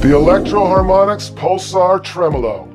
The Electro Harmonix Pulsar Tremolo.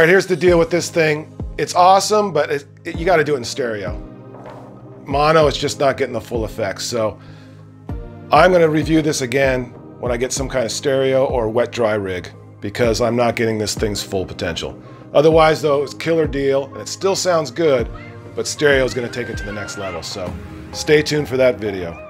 Right, here's the deal with this thing. It's awesome, but it, it- you got to do it in stereo. Mono is just not getting the full effects. So I'm going to review this again when I get some kind of stereo or wet dry rig because I'm not getting this thing's full potential. Otherwise, though, it's killer deal, and it still sounds good, but stereo is going to take it to the next level. So stay tuned for that video.